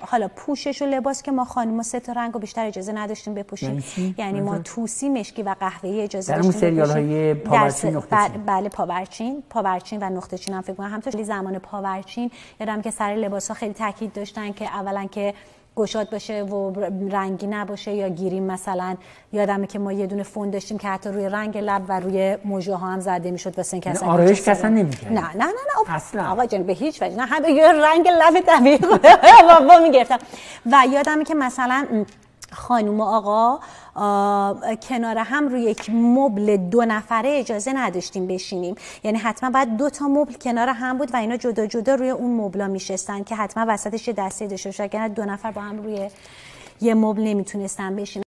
حالا پوشش و لباس که ما خانم سه تا رنگ بیشتر اجازه نداشتیم بپوشیم یعنی؟ یعنی ما توسی مشکی و قهوه‌ای اجازه در اون داشتیم سریال. های پاورچین، نقطه بله- چین. بله پاورچین پاورچین و نقطه چین هم فکر کنم همطور زمان پاورچین یادم که سر لباس ها خیلی تاکید داشتن که اولا که گشاد باشه و رنگی نباشه یا گیریم مثلا. یادمه که ما یه دونه فون داشتیم که حتی روی رنگ لب و روی موژه ها هم زده می‌شد واسه اینکه یعنی اصلا آرایش سر- نمی‌کردی؟ نه نه نه نه اصلا. آقا جان به هیچ وجه نه. هم یه رنگ لب طبیعی بابا می‌گرفتم. و یادمه که مثلا م، خانوم و آقا کنار هم روی یک مبل دو نفره اجازه نداشتیم بشینیم. یعنی حتما باید دو تا مبل کنار هم بود و اینا جدا جدا روی اون مبلا میشستن که حتما وسطش دسته داشته نه دو نفر با هم روی یه مبل نمی‌تونستن بشینن.